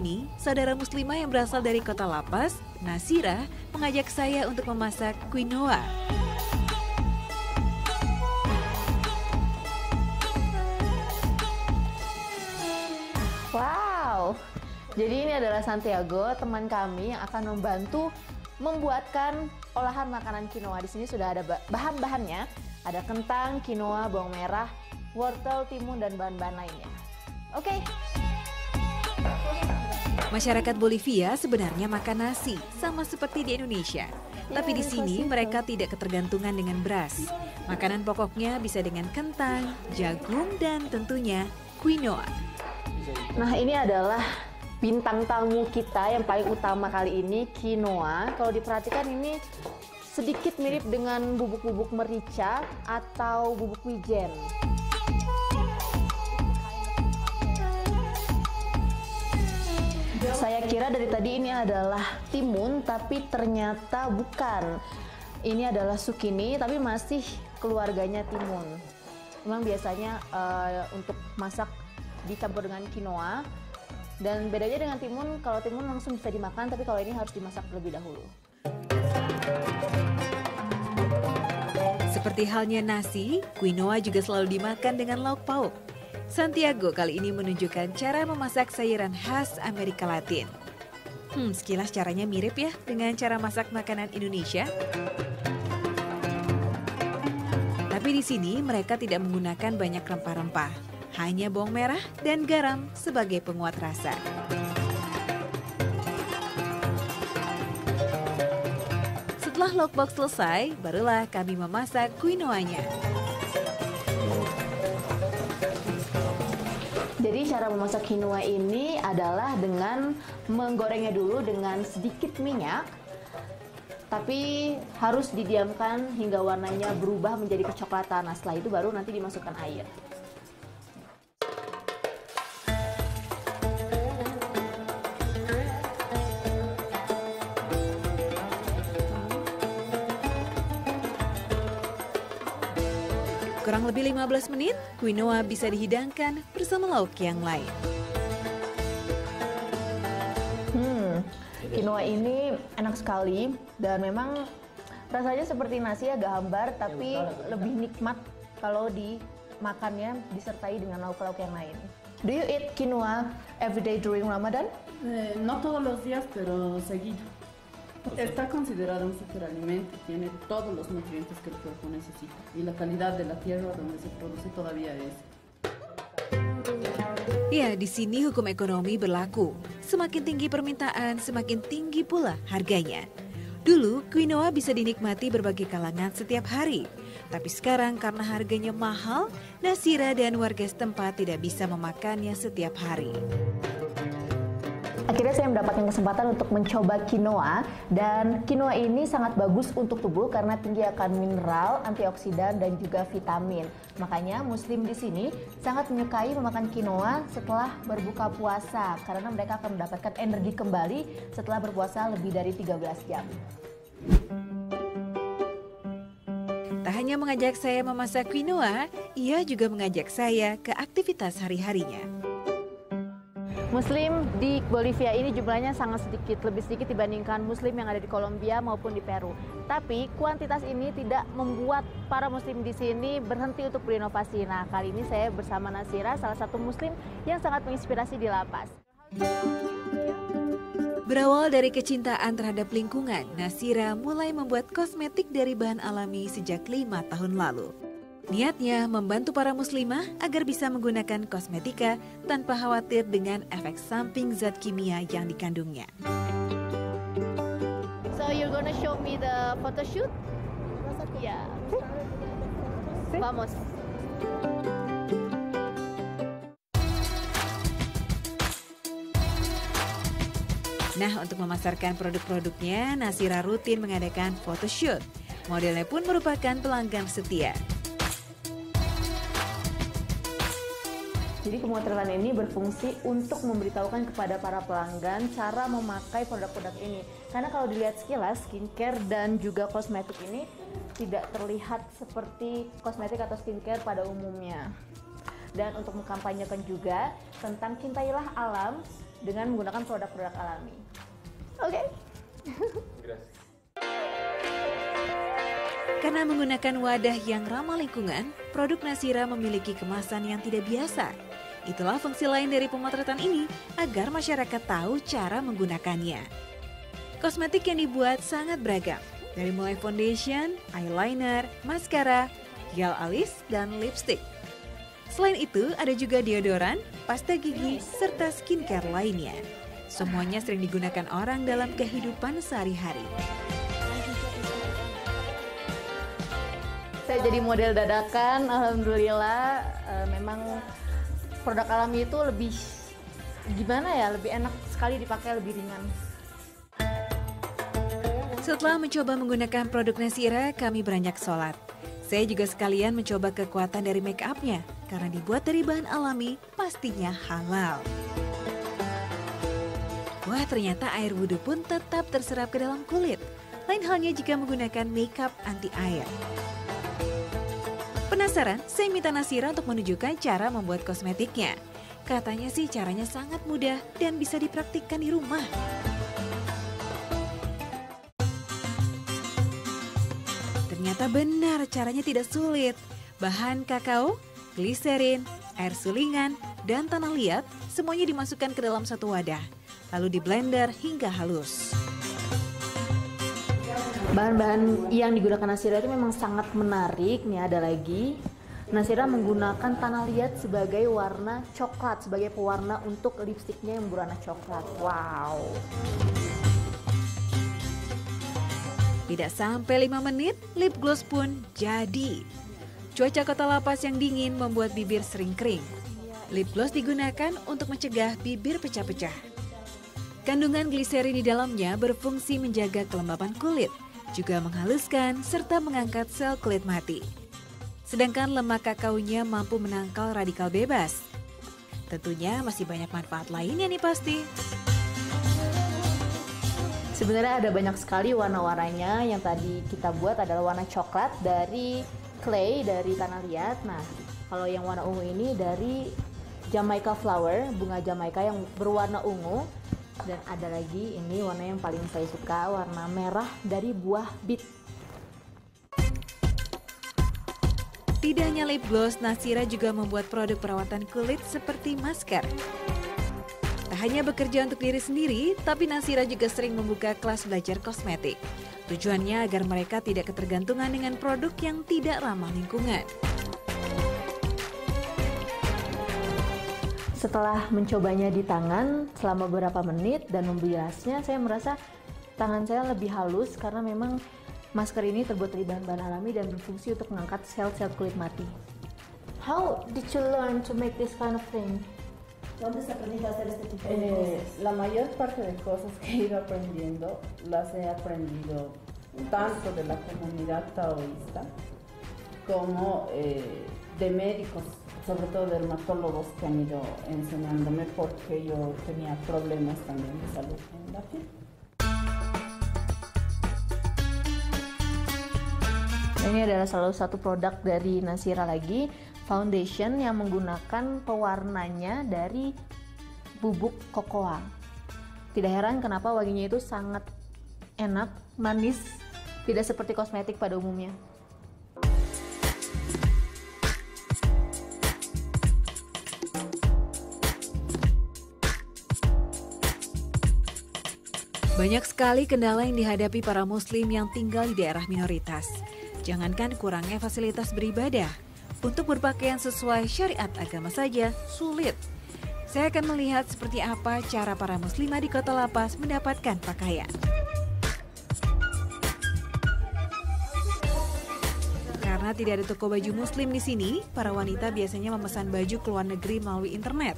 ini, saudara muslimah yang berasal dari kota Lapas, Nasira, mengajak saya untuk memasak quinoa. Wow, jadi ini adalah Santiago, teman kami yang akan membantu membuatkan olahan makanan quinoa. Di sini sudah ada bahan-bahannya, ada kentang, quinoa, bawang merah, wortel, timun, dan bahan-bahan lainnya. Oke. Okay. Masyarakat Bolivia sebenarnya makan nasi, sama seperti di Indonesia. Tapi di sini mereka tidak ketergantungan dengan beras. Makanan pokoknya bisa dengan kentang, jagung, dan tentunya quinoa. Nah ini adalah bintang tamu kita yang paling utama kali ini, quinoa. Kalau diperhatikan ini sedikit mirip dengan bubuk-bubuk merica atau bubuk wijen. Saya kira dari tadi ini adalah timun, tapi ternyata bukan. Ini adalah sukini, tapi masih keluarganya timun. Memang biasanya uh, untuk masak dicampur dengan quinoa. Dan bedanya dengan timun, kalau timun langsung bisa dimakan, tapi kalau ini harus dimasak terlebih dahulu. Seperti halnya nasi, quinoa juga selalu dimakan dengan lauk pauk. Santiago kali ini menunjukkan cara memasak sayuran khas Amerika Latin. Hmm, sekilas caranya mirip ya dengan cara masak makanan Indonesia. Tapi di sini mereka tidak menggunakan banyak rempah-rempah, hanya bawang merah dan garam sebagai penguat rasa. Setelah lockbox selesai, barulah kami memasak quinoanya. Jadi cara memasak quinoa ini adalah dengan menggorengnya dulu dengan sedikit minyak tapi harus didiamkan hingga warnanya berubah menjadi kecoklatan. Nah, setelah itu baru nanti dimasukkan air. Lebih 15 menit, quinoa bisa dihidangkan bersama lauk yang lain. Hmm, quinoa ini enak sekali dan memang rasanya seperti nasi agak hambar tapi lebih nikmat kalau dimakannya disertai dengan lauk-lauk yang lain. Do you eat quinoa every day during Ramadan? Eh, no todos los días, pero seguido. Está considerado un superalimento, tiene todos los nutrientes que el cuerpo necesita y la calidad de la tierra donde se produce todavía es. Ya, di sini hukum ekonomi berlaku. Semakin tinggi permintaan, semakin tinggi pula harganya. Dulu, quinoa bisa dinikmati berbagai kalangan setiap hari. Tapi sekarang karena harganya mahal, Nasira dan warga setempat tidak bisa memakannya setiap hari. Akhirnya saya mendapatkan kesempatan untuk mencoba quinoa dan quinoa ini sangat bagus untuk tubuh karena tinggi akan mineral, antioksidan dan juga vitamin. Makanya muslim di sini sangat menyukai memakan quinoa setelah berbuka puasa karena mereka akan mendapatkan energi kembali setelah berpuasa lebih dari 13 jam. Tak hanya mengajak saya memasak quinoa, ia juga mengajak saya ke aktivitas hari-harinya. Muslim di Bolivia ini jumlahnya sangat sedikit, lebih sedikit dibandingkan Muslim yang ada di Kolombia maupun di Peru. Tapi kuantitas ini tidak membuat para Muslim di sini berhenti untuk berinovasi. Nah, kali ini saya bersama Nasira, salah satu Muslim yang sangat menginspirasi di lapas. Berawal dari kecintaan terhadap lingkungan, Nasira mulai membuat kosmetik dari bahan alami sejak lima tahun lalu. Niatnya membantu para muslimah agar bisa menggunakan kosmetika tanpa khawatir dengan efek samping zat kimia yang dikandungnya. So you're gonna show me the photo shoot? Yeah. Vamos. Nah, untuk memasarkan produk-produknya, Nasira rutin mengadakan photoshoot. Modelnya pun merupakan pelanggan setia. Jadi kemotretan ini berfungsi untuk memberitahukan kepada para pelanggan cara memakai produk-produk ini. Karena kalau dilihat sekilas, skincare dan juga kosmetik ini tidak terlihat seperti kosmetik atau skincare pada umumnya. Dan untuk mengkampanyekan juga tentang cintailah alam, dengan menggunakan produk-produk alami. Oke. Okay? Karena menggunakan wadah yang ramah lingkungan, produk Nasira memiliki kemasan yang tidak biasa. Itulah fungsi lain dari pemotretan ini agar masyarakat tahu cara menggunakannya. Kosmetik yang dibuat sangat beragam, dari mulai foundation, eyeliner, maskara, gel alis, dan lipstick. Selain itu, ada juga deodoran, pasta gigi, serta skincare lainnya. Semuanya sering digunakan orang dalam kehidupan sehari-hari. Saya jadi model dadakan, alhamdulillah. Uh, memang produk alami itu lebih gimana ya, lebih enak sekali dipakai, lebih ringan. Setelah mencoba menggunakan produk Nasira, kami beranjak sholat. Saya juga sekalian mencoba kekuatan dari make upnya karena dibuat dari bahan alami, pastinya halal. Wah, ternyata air wudhu pun tetap terserap ke dalam kulit. Lain halnya jika menggunakan makeup anti air. Penasaran? Saya minta Nasira untuk menunjukkan cara membuat kosmetiknya. Katanya sih caranya sangat mudah dan bisa dipraktikkan di rumah. Ternyata benar caranya tidak sulit. Bahan kakao, gliserin, air sulingan, dan tanah liat semuanya dimasukkan ke dalam satu wadah. Lalu di blender hingga halus. Bahan-bahan yang digunakan Nasira itu memang sangat menarik. Nih ada lagi. Nasira menggunakan tanah liat sebagai warna coklat, sebagai pewarna untuk lipstiknya yang berwarna coklat. Wow. Tidak sampai 5 menit, lip gloss pun jadi. Cuaca kota lapas yang dingin membuat bibir sering kering. Lip gloss digunakan untuk mencegah bibir pecah-pecah. Kandungan gliserin di dalamnya berfungsi menjaga kelembapan kulit, juga menghaluskan serta mengangkat sel kulit mati. Sedangkan lemak kakaonya mampu menangkal radikal bebas. Tentunya masih banyak manfaat lainnya nih pasti. Sebenarnya ada banyak sekali warna-warnanya yang tadi kita buat adalah warna coklat dari clay dari tanah liat. Nah, kalau yang warna ungu ini dari Jamaica flower, bunga Jamaica yang berwarna ungu. Dan ada lagi ini warna yang paling saya suka, warna merah dari buah bit. Tidak hanya lip gloss, Nasira juga membuat produk perawatan kulit seperti masker. Tak hanya bekerja untuk diri sendiri, tapi Nasira juga sering membuka kelas belajar kosmetik. Tujuannya agar mereka tidak ketergantungan dengan produk yang tidak ramah lingkungan. Setelah mencobanya di tangan selama beberapa menit dan membiasnya, saya merasa tangan saya lebih halus karena memang masker ini terbuat dari bahan-bahan alami dan berfungsi untuk mengangkat sel-sel kulit mati. How did you learn to make this kind of thing? ¿Dónde se aprendiste a hacer este tipo de eh, cosas? La mayor parte de cosas que he ido aprendiendo las he aprendido tanto de la comunidad taoísta como eh, de médicos, sobre todo dermatólogos que han ido enseñándome porque yo tenía problemas también de salud en la piel. Ini adalah salah satu produk dari Nasira lagi foundation yang menggunakan pewarnanya dari bubuk kokoa. Tidak heran kenapa wanginya itu sangat enak, manis, tidak seperti kosmetik pada umumnya. Banyak sekali kendala yang dihadapi para muslim yang tinggal di daerah minoritas. Jangankan kurangnya fasilitas beribadah, untuk berpakaian sesuai syariat agama saja sulit. Saya akan melihat seperti apa cara para muslimah di kota lapas mendapatkan pakaian. Karena tidak ada toko baju muslim di sini, para wanita biasanya memesan baju ke luar negeri melalui internet.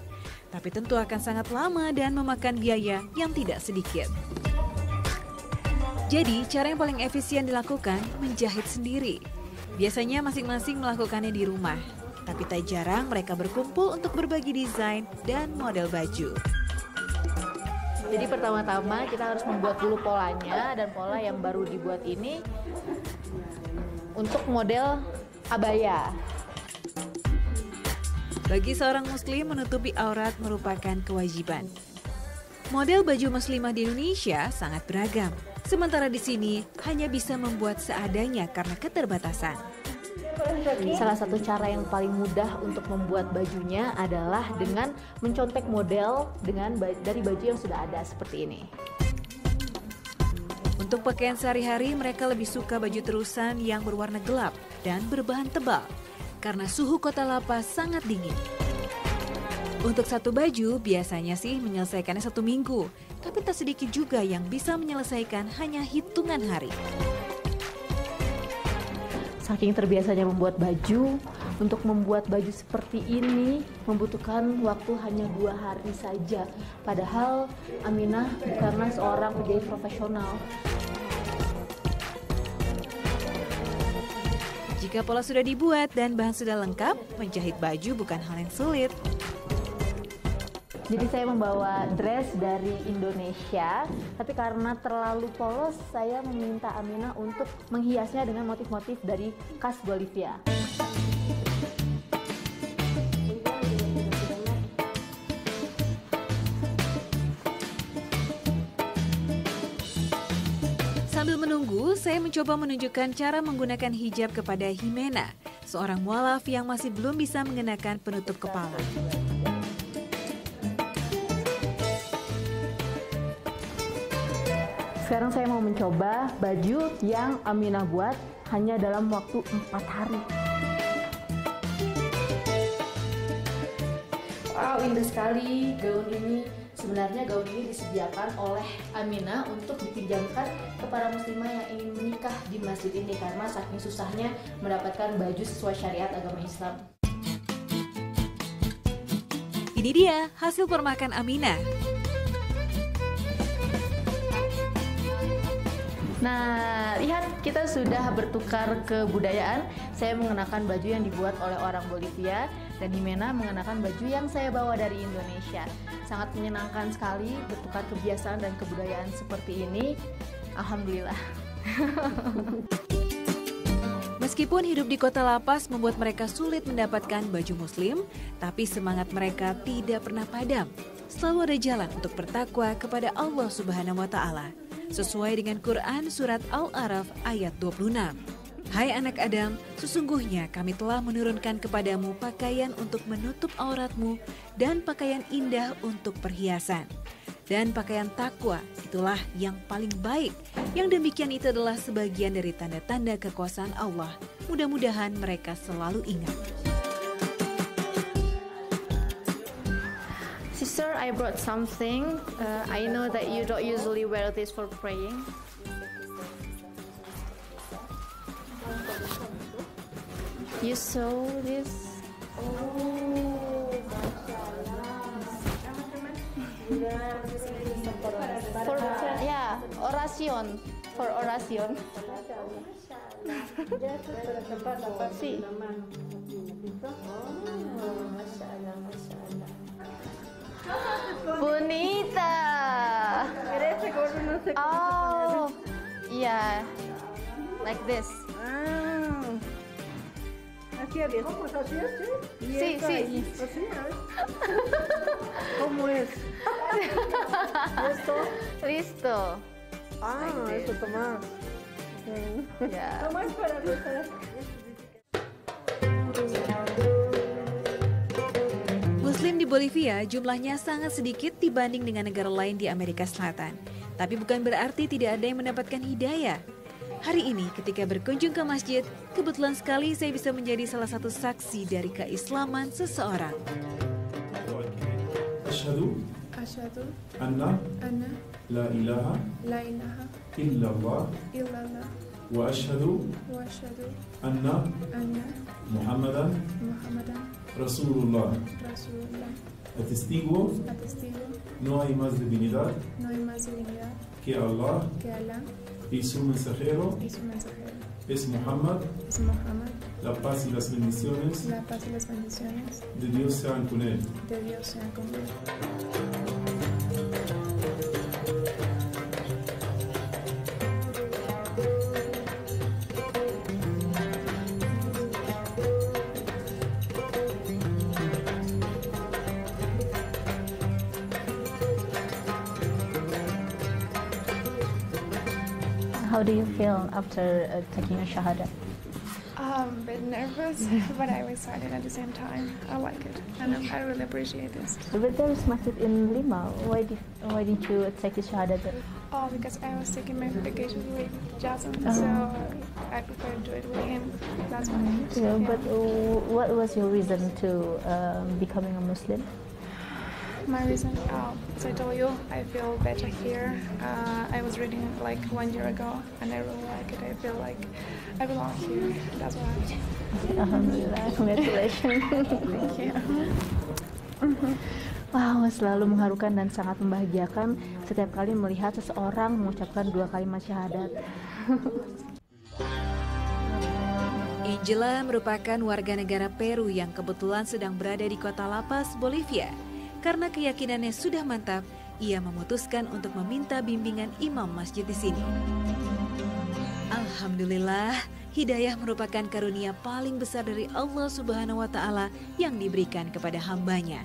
Tapi tentu akan sangat lama dan memakan biaya yang tidak sedikit. Jadi, cara yang paling efisien dilakukan menjahit sendiri. Biasanya masing-masing melakukannya di rumah, tapi tak jarang mereka berkumpul untuk berbagi desain dan model baju. Jadi pertama-tama kita harus membuat dulu polanya dan pola yang baru dibuat ini untuk model abaya. Bagi seorang muslim menutupi aurat merupakan kewajiban. Model baju muslimah di Indonesia sangat beragam. Sementara di sini hanya bisa membuat seadanya karena keterbatasan. Salah satu cara yang paling mudah untuk membuat bajunya adalah dengan mencontek model dengan dari baju yang sudah ada seperti ini. Untuk pakaian sehari-hari mereka lebih suka baju terusan yang berwarna gelap dan berbahan tebal karena suhu kota lapas sangat dingin. Untuk satu baju biasanya sih menyelesaikannya satu minggu, tapi tak sedikit juga yang bisa menyelesaikan hanya hitungan hari. Saking terbiasanya membuat baju, untuk membuat baju seperti ini membutuhkan waktu hanya dua hari saja. Padahal Aminah bukanlah seorang penjahit profesional. Jika pola sudah dibuat dan bahan sudah lengkap, menjahit baju bukan hal yang sulit. Jadi saya membawa dress dari Indonesia, tapi karena terlalu polos, saya meminta Amina untuk menghiasnya dengan motif-motif dari khas Bolivia. Sambil menunggu, saya mencoba menunjukkan cara menggunakan hijab kepada Himena, seorang mualaf yang masih belum bisa mengenakan penutup kepala. Sekarang saya mau mencoba baju yang Aminah buat hanya dalam waktu empat hari. Wow, indah sekali gaun ini. Sebenarnya gaun ini disediakan oleh Aminah untuk dipinjamkan kepada muslimah yang ingin menikah di masjid ini karena saking susahnya mendapatkan baju sesuai syariat agama Islam. Ini dia hasil permakan Aminah. Nah, lihat kita sudah bertukar kebudayaan. Saya mengenakan baju yang dibuat oleh orang Bolivia dan Himena mengenakan baju yang saya bawa dari Indonesia. Sangat menyenangkan sekali bertukar kebiasaan dan kebudayaan seperti ini. Alhamdulillah. Meskipun hidup di kota lapas membuat mereka sulit mendapatkan baju muslim, tapi semangat mereka tidak pernah padam. Selalu ada jalan untuk bertakwa kepada Allah Subhanahu wa taala sesuai dengan Quran Surat Al-Araf ayat 26. Hai anak Adam, sesungguhnya kami telah menurunkan kepadamu pakaian untuk menutup auratmu dan pakaian indah untuk perhiasan. Dan pakaian takwa itulah yang paling baik. Yang demikian itu adalah sebagian dari tanda-tanda kekuasaan Allah. Mudah-mudahan mereka selalu ingat. I brought something. Uh, I know that you don't usually wear this for praying. You saw this? For, yeah, oración. For oración. sí. Bonita. Oh, yeah, like this. Ah. Así es. ¿Cómo es así? ¿Sí? Sí, sí. Así es. ¿Cómo es? ¿Esto? Listo. Ah, Like eso Tomás. Yeah. Tomás para. Muslim di Bolivia jumlahnya sangat sedikit dibanding dengan negara lain di Amerika Selatan. Tapi bukan berarti tidak ada yang mendapatkan hidayah. Hari ini ketika berkunjung ke masjid, kebetulan sekali saya bisa menjadi salah satu saksi dari keislaman seseorang. Anna anna la ilaha la ilaha illallah illallah وأشهد وأشهد أن أن محمدا محمدا رسول الله رسول الله Atestigo Atestigo no hay más divinidad no hay más divinidad que Allah que Alá y su mensajero y su mensajero es Muhammad. es Muhammad. La paz y las bendiciones La paz y las bendiciones de Dios sean con él. de Dios sean con él. How do you feel after uh, taking a shahada? Um, a bit nervous, but I'm excited at the same time. I like it, and I really appreciate this. But there is masjid in Lima. Why did why didn't you take the shahada there? Oh, because I was taking my vacation with Jason, Oh. so I prefer to do it with him. That's why. Yeah, but uh, what was your reason to um, becoming a Muslim? My reason, uh, as I told you, I feel better here. Uh, I was reading like one year ago, and I really like it. I feel like I belong here. That's why. Alhamdulillah, congratulations. Thank you. Wow, selalu mengharukan dan sangat membahagiakan setiap kali melihat seseorang mengucapkan dua kalimat syahadat. Angela merupakan warga negara Peru yang kebetulan sedang berada di kota La Paz, Bolivia. Karena keyakinannya sudah mantap, ia memutuskan untuk meminta bimbingan imam masjid di sini. Alhamdulillah, hidayah merupakan karunia paling besar dari Allah Subhanahu wa Ta'ala yang diberikan kepada hambanya.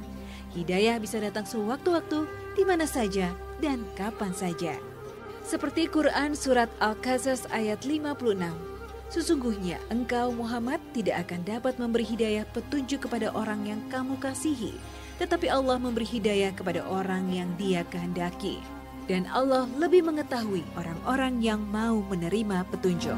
Hidayah bisa datang sewaktu-waktu, di mana saja, dan kapan saja. Seperti Quran Surat Al-Qasas ayat 56. Sesungguhnya engkau Muhammad tidak akan dapat memberi hidayah petunjuk kepada orang yang kamu kasihi, tetapi Allah memberi hidayah kepada orang yang Dia kehendaki. Dan Allah lebih mengetahui orang-orang yang mau menerima petunjuk.